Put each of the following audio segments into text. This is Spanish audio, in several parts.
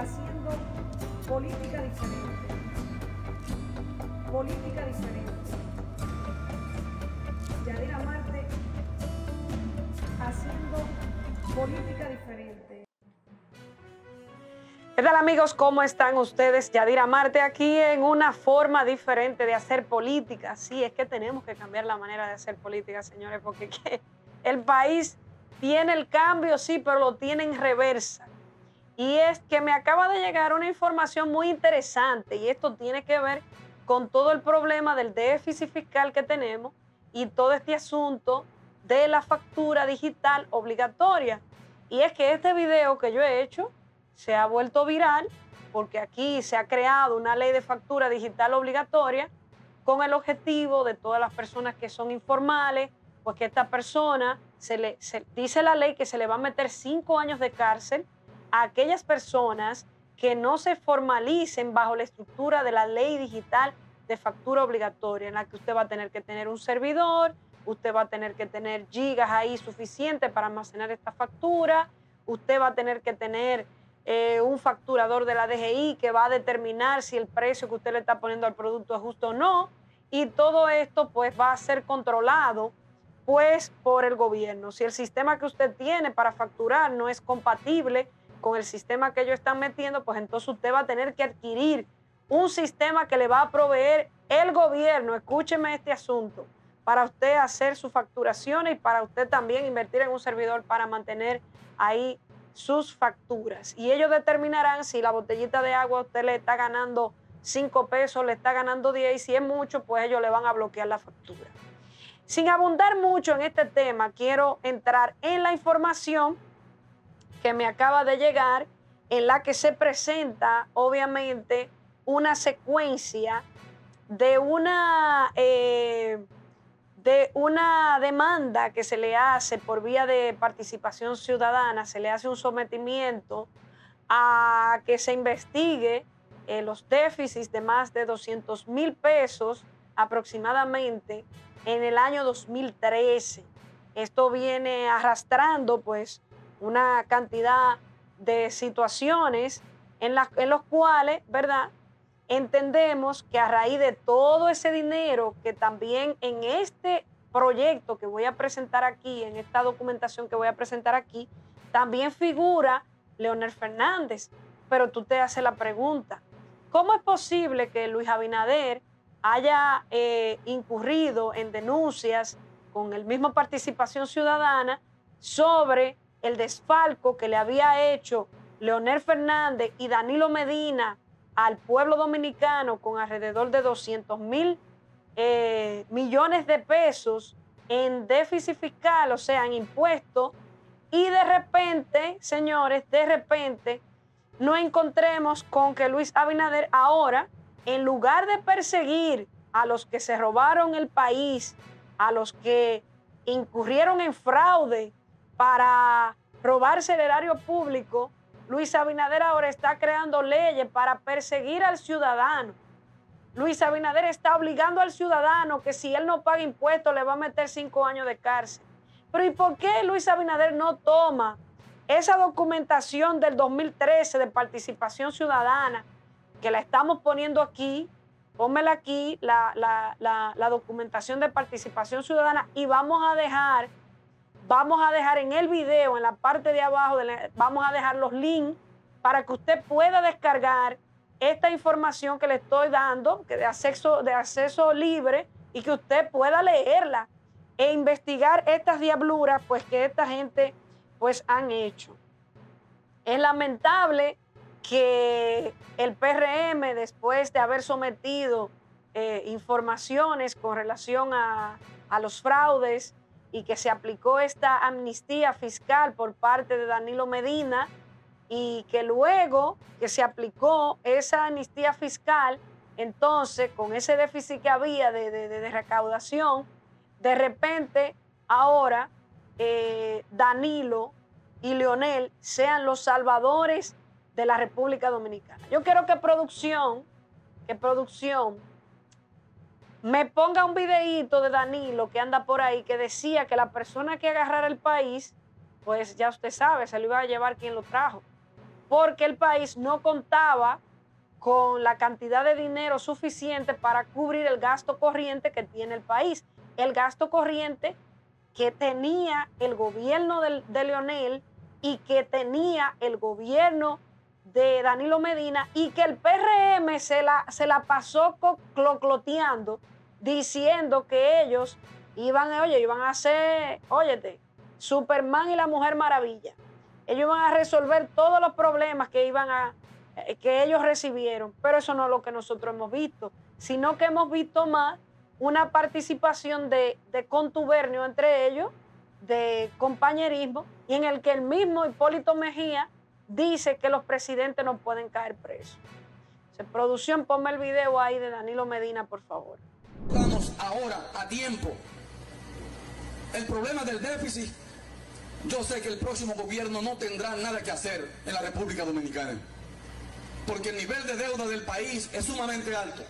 haciendo política diferente. Política diferente. Yadira Marte haciendo política diferente. ¿Qué tal amigos? ¿Cómo están ustedes? Yadira Marte aquí en una forma diferente de hacer política. Sí, es que tenemos que cambiar la manera de hacer política, señores, porque el país tiene el cambio, sí, pero lo tiene en reversa. Y es que me acaba de llegar una información muy interesante y esto tiene que ver con todo el problema del déficit fiscal que tenemos y todo este asunto de la factura digital obligatoria. Y es que este video que yo he hecho se ha vuelto viral porque aquí se ha creado una ley de factura digital obligatoria con el objetivo de todas las personas que son informales, pues que esta persona se le dice la ley que se le va a meter cinco años de cárcel a aquellas personas que no se formalicen bajo la estructura de la ley digital de factura obligatoria, en la que usted va a tener que tener un servidor, usted va a tener que tener gigas ahí suficientes para almacenar esta factura, usted va a tener que tener eh, un facturador de la DGI que va a determinar si el precio que usted le está poniendo al producto es justo o no, y todo esto pues va a ser controlado pues por el gobierno. Si el sistema que usted tiene para facturar no es compatible con el sistema que ellos están metiendo, pues entonces usted va a tener que adquirir un sistema que le va a proveer el gobierno. Escúcheme este asunto para usted hacer su facturación y para usted también invertir en un servidor para mantener ahí sus facturas. Y ellos determinarán si la botellita de agua usted le está ganando 5 pesos, le está ganando 10 y si es mucho, pues ellos le van a bloquear la factura. Sin abundar mucho en este tema, quiero entrar en la información que me acaba de llegar, en la que se presenta, obviamente, una secuencia de una, eh, de una demanda que se le hace por vía de participación ciudadana, se le hace un sometimiento a que se investigue eh, los déficits de más de 200 mil pesos aproximadamente en el año 2013. Esto viene arrastrando pues una cantidad de situaciones en, las, en los cuales, ¿verdad? Entendemos que a raíz de todo ese dinero que también en este proyecto que voy a presentar aquí, en esta documentación que voy a presentar aquí, también figura Leonel Fernández. Pero tú te haces la pregunta, ¿cómo es posible que Luis Abinader haya eh, incurrido en denuncias con el mismo participación ciudadana sobre el desfalco que le había hecho Leonel Fernández y Danilo Medina al pueblo dominicano con alrededor de 200 mil eh, millones de pesos en déficit fiscal, o sea, en impuestos, y de repente, señores, de repente, no encontremos con que Luis Abinader ahora en lugar de perseguir a los que se robaron el país, a los que incurrieron en fraude para robarse el erario público, Luis Abinader ahora está creando leyes para perseguir al ciudadano. Luis Abinader está obligando al ciudadano que si él no paga impuestos le va a meter cinco años de cárcel. Pero ¿y por qué Luis Abinader no toma esa documentación del 2013 de participación ciudadana que la estamos poniendo aquí, pónmela aquí, la, documentación de participación ciudadana y vamos a dejar, vamos a dejar en el video, en la parte de abajo, vamos a dejar los links para que usted pueda descargar esta información que le estoy dando, que de acceso, de acceso libre, y que usted pueda leerla e investigar estas diabluras pues que esta gente pues han hecho. Es lamentable que el PRM, después de haber sometido eh, informaciones con relación a, a los fraudes y que se aplicó esta amnistía fiscal por parte de Danilo Medina y que luego que se aplicó esa amnistía fiscal, entonces con ese déficit que había de, de, recaudación, de repente ahora eh, Danilo y Leonel sean los salvadores de la República Dominicana. Yo quiero que producción, que producción me ponga un videíto de Danilo que anda por ahí que decía que la persona que agarrara el país, pues ya usted sabe, se lo iba a llevar quien lo trajo. porque el país no contaba con la cantidad de dinero suficiente para cubrir el gasto corriente que tiene el país. El gasto corriente que tenía el gobierno de, Leonel y que tenía el gobierno de Danilo Medina y que el PRM se la, se la pasó clocloteando diciendo que ellos iban, oye, iban a ser, óyete, Superman y la Mujer Maravilla. Ellos iban a resolver todos los problemas que iban a, eh, que ellos recibieron, pero eso no es lo que nosotros hemos visto, sino que hemos visto más una participación de, de contubernio entre ellos, de compañerismo, y en el que el mismo Hipólito Mejía dice que los presidentes no pueden caer presos. Se producción, ponme el video ahí de Danilo Medina, por favor. Ahora a tiempo. El problema del déficit, yo sé que el próximo gobierno no tendrá nada que hacer en la República Dominicana, porque el nivel de deuda del país es sumamente alto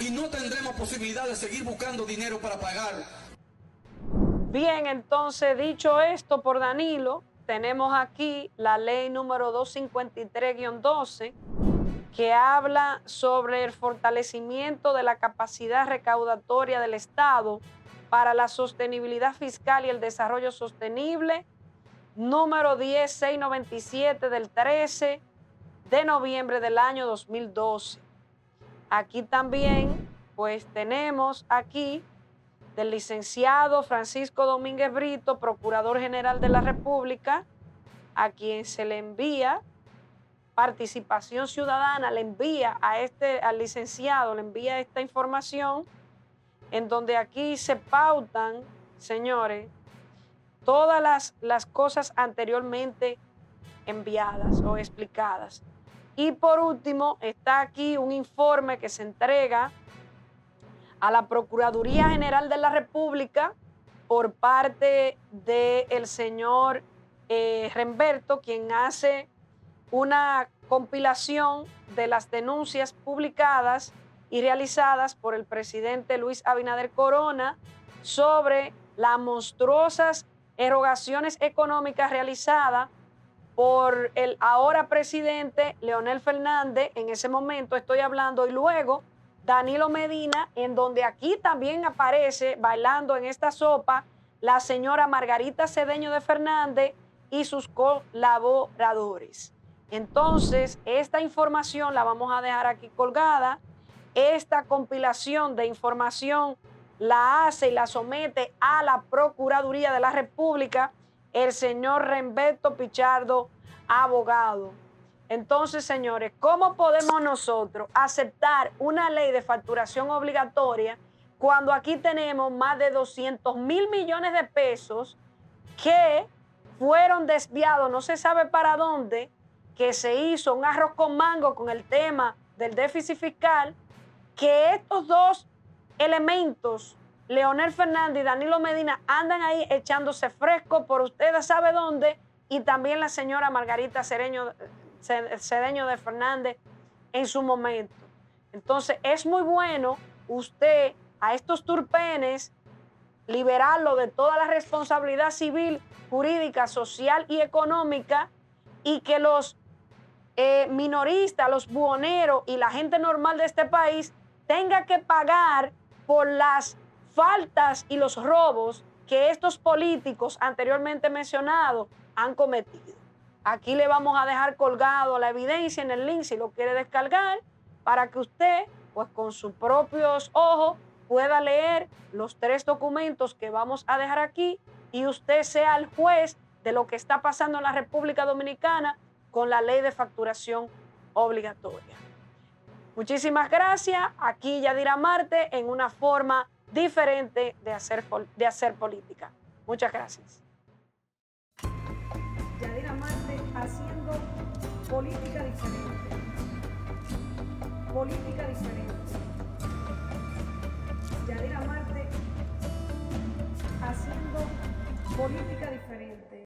y no tendremos posibilidad de seguir buscando dinero para pagar. Bien, entonces dicho esto por Danilo, tenemos aquí la ley número 253-12 que habla sobre el fortalecimiento de la capacidad recaudatoria del Estado para la sostenibilidad fiscal y el desarrollo sostenible, número 10697 del 13 de noviembre del año 2012. Aquí también, pues tenemos aquí del licenciado Francisco Domínguez Brito, Procurador General de la República, a quien se le envía participación ciudadana, le envía a este, al licenciado, le envía esta información, en donde aquí se pautan, señores, todas las, las cosas anteriormente enviadas o explicadas. Y por último, está aquí un informe que se entrega a la Procuraduría General de la República por parte del señor eh, Remberto, quien hace una compilación de las denuncias publicadas y realizadas por el presidente Luis Abinader Corona sobre las monstruosas erogaciones económicas realizadas por el ahora presidente Leonel Fernández, en ese momento estoy hablando, y luego Danilo Medina, en donde aquí también aparece bailando en esta sopa la señora Margarita Cedeño de Fernández y sus colaboradores. Entonces, esta información la vamos a dejar aquí colgada. Esta compilación de información la hace y la somete a la Procuraduría de la República el señor Remberto Pichardo, abogado. Entonces, señores, ¿cómo podemos nosotros aceptar una ley de facturación obligatoria cuando aquí tenemos más de 200 mil millones de pesos que fueron desviados, no se sabe para dónde, que se hizo un arroz con mango con el tema del déficit fiscal, que estos dos elementos Leonel Fernández y Danilo Medina andan ahí echándose fresco por ustedes sabe dónde y también la señora Margarita Cedeño, Cedeño de Fernández en su momento. Entonces es muy bueno usted a estos turpenes liberarlo de toda la responsabilidad civil, jurídica, social y económica y que los eh, minoristas, los buhoneros y la gente normal de este país tenga que pagar por las faltas y los robos que estos políticos anteriormente mencionados han cometido. Aquí le vamos a dejar colgado la evidencia en el link si lo quiere descargar para que usted, pues con sus propios ojos, pueda leer los tres documentos que vamos a dejar aquí y usted sea el juez de lo que está pasando en la República Dominicana con la ley de facturación obligatoria. Muchísimas gracias. Aquí Yadira Marte en una forma diferente de hacer, de hacer política. Muchas gracias. Yadira Marte haciendo política diferente. Política diferente. Yadira Marte haciendo política diferente.